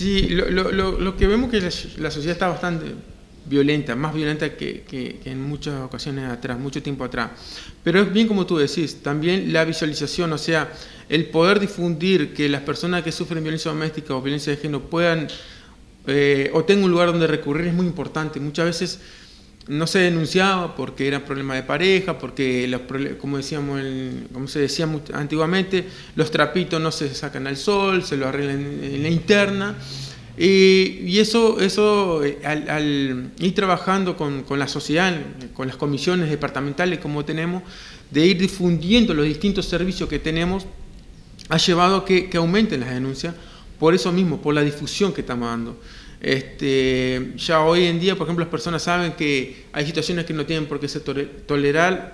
Sí, lo, que vemos que la, sociedad está bastante violenta, más violenta que, que, en muchas ocasiones atrás, mucho tiempo atrás. Pero es bien como tú decís, también la visualización, o sea, el poder difundir que las personas que sufren violencia doméstica o violencia de género puedan eh, o tengan un lugar donde recurrir es muy importante. Muchas veces no se denunciaba porque era problema de pareja, porque, los, como, decíamos como se decía antiguamente, los trapitos no se sacan al sol, se lo arreglan en, la interna. Y, eso, eso eh, al, ir trabajando con, la sociedad, con las comisiones departamentales como tenemos, de ir difundiendo los distintos servicios que tenemos, ha llevado a que, que aumenten las denuncias, por eso mismo, por la difusión que estamos dando. Este, ya hoy en día, por ejemplo, las personas saben que hay situaciones que no tienen por qué ser tolerar,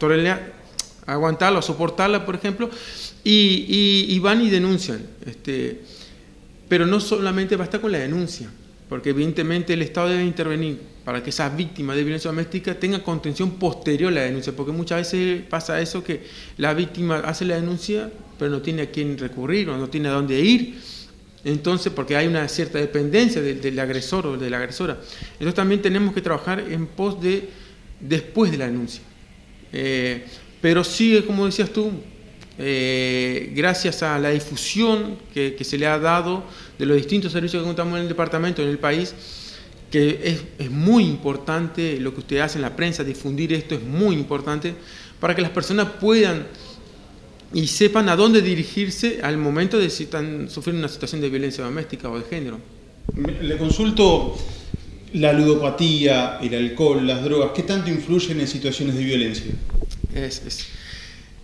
aguantarla o soportarla, por ejemplo, y, van y denuncian. Este, pero no solamente basta con la denuncia, porque evidentemente el Estado debe intervenir para que esas víctimas de violencia doméstica tengan contención posterior a la denuncia, porque muchas veces pasa eso que la víctima hace la denuncia, pero no tiene a quién recurrir o no tiene a dónde ir entonces, porque hay una cierta dependencia del, agresor o de la agresora. Entonces también tenemos que trabajar en pos de después de la denuncia. Eh, pero sí, como decías tú, eh, gracias a la difusión que, se le ha dado de los distintos servicios que contamos en el departamento, en el país, que es, es, muy importante lo que usted hace en la prensa, difundir esto es muy importante para que las personas puedan y sepan a dónde dirigirse al momento de si están sufriendo una situación de violencia doméstica o de género. Le consulto la ludopatía, el alcohol, las drogas, ¿qué tanto influyen en situaciones de violencia? Es,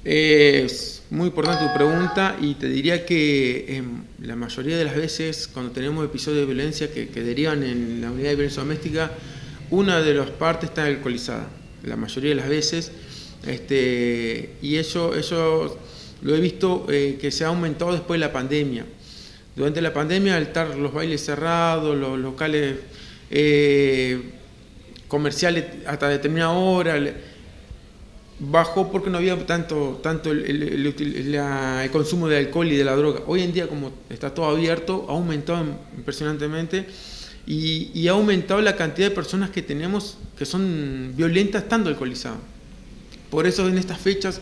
es, muy importante tu pregunta y te diría que em, la mayoría de las veces cuando tenemos episodios de violencia que, que derivan en la unidad de violencia doméstica, una de las partes está alcoholizada, la mayoría de las veces, este, y eso, eso lo he visto eh, que se ha aumentado después de la pandemia. Durante la pandemia, al estar los bailes cerrados, los locales eh, comerciales hasta determinada hora, bajó porque no había tanto, tanto el, consumo de alcohol y de la droga. Hoy en día, como está todo abierto, ha aumentado impresionantemente y, y ha aumentado la cantidad de personas que tenemos que son violentas estando alcoholizadas. Por eso en estas fechas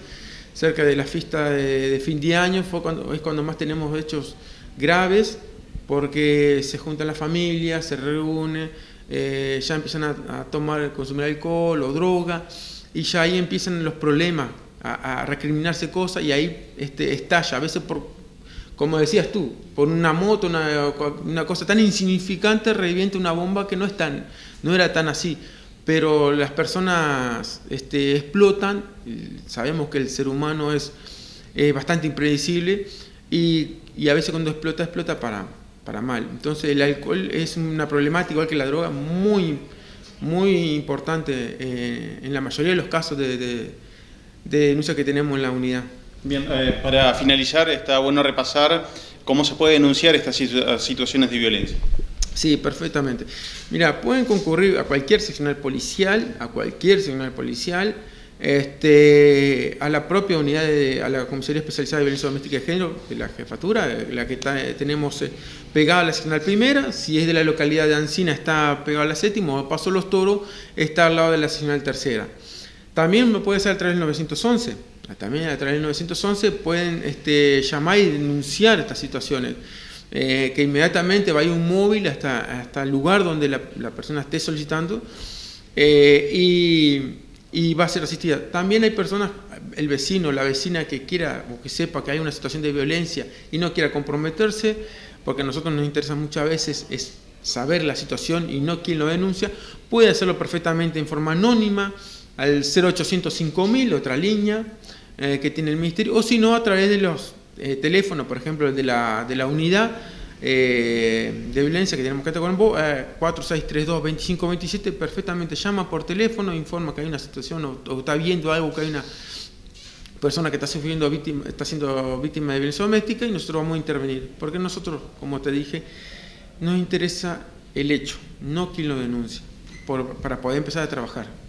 cerca de la fiesta de, fin de año fue cuando, es cuando más tenemos hechos graves, porque se juntan las familias, se reúnen, eh, ya empiezan a, tomar, consumir alcohol o droga, y ya ahí empiezan los problemas, a, recriminarse cosas, y ahí este, estalla, a veces por, como decías tú, por una moto, una, una cosa tan insignificante, revienta una bomba que no, es tan, no era tan así pero las personas este, explotan, sabemos que el ser humano es bastante impredecible y, a veces cuando explota, explota para, para mal. Entonces el alcohol es una problemática, igual que la droga, muy, muy importante eh, en la mayoría de los casos de, de, denuncia que tenemos en la unidad. Bien, eh, para finalizar, está bueno repasar cómo se puede denunciar estas situaciones de violencia. Sí, perfectamente. Mira, pueden concurrir a cualquier seccional policial, a cualquier seccional policial, este, a la propia unidad, de, a la Comisaría Especializada de Violencia Doméstica de Género, de la jefatura, la que tenemos eh, pegada a la seccional primera, si es de la localidad de Ancina está pegada a la séptima, o Paso Los Toros está al lado de la seccional tercera. También me puede ser a través del 911, también a través del 911 pueden este, llamar y denunciar estas situaciones. Eh, que inmediatamente va a ir un móvil hasta, hasta el lugar donde la, persona esté solicitando eh, y, va a ser asistida. También hay personas, el vecino, la vecina que quiera o que sepa que hay una situación de violencia y no quiera comprometerse, porque a nosotros nos interesa muchas veces es saber la situación y no quién lo denuncia, puede hacerlo perfectamente en forma anónima al 0800 5000, otra línea eh, que tiene el ministerio, o si no a través de los eh, teléfono, por ejemplo, el de la, de la unidad eh, de violencia que tenemos que con vos, eh, 4632-2527, perfectamente llama por teléfono, informa que hay una situación o, está viendo algo, que hay una persona que está sufriendo víctima, está siendo víctima de violencia doméstica y nosotros vamos a intervenir. Porque nosotros, como te dije, nos interesa el hecho, no quien lo denuncia, para poder empezar a trabajar.